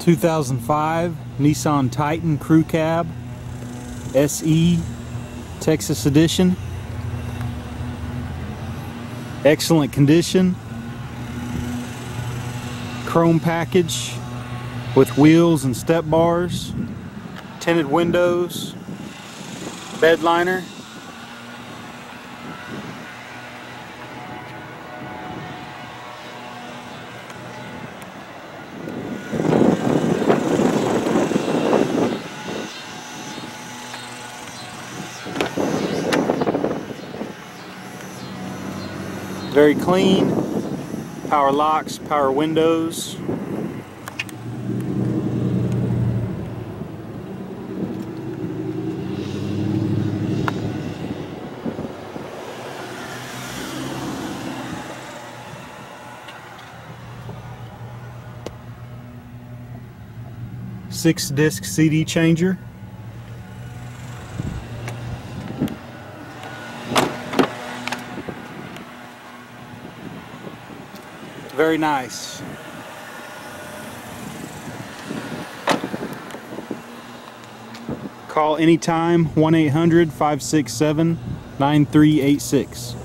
2005 Nissan Titan Crew Cab SE Texas Edition. Excellent condition. Chrome package with wheels and step bars, tinted windows, bed liner. Very clean, power locks, power windows. Six disc CD changer. Very nice. Call anytime 1 800 567 9386.